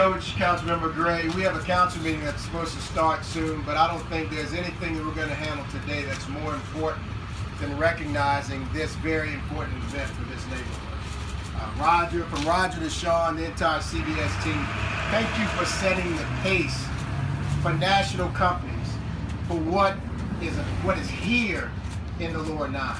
Coach, Councilmember Gray. We have a council meeting that's supposed to start soon, but I don't think there's anything that we're going to handle today that's more important than recognizing this very important event for this neighborhood. Uh, Roger, from Roger to Sean, the entire CVS team, thank you for setting the pace for national companies for what is what is here in the lower nine.